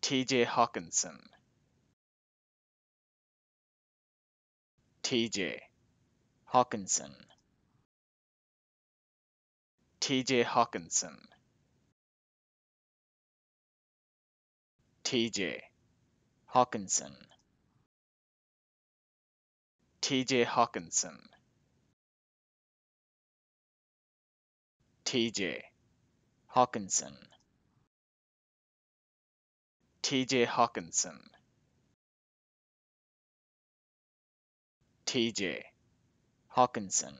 T. J. Hockenson, T. J. Hockenson, T. J. Hockenson, T. J. Hockenson, T. J. Hockenson, T. J. Hockenson. T. J. Hockenson, T. J. Hockenson.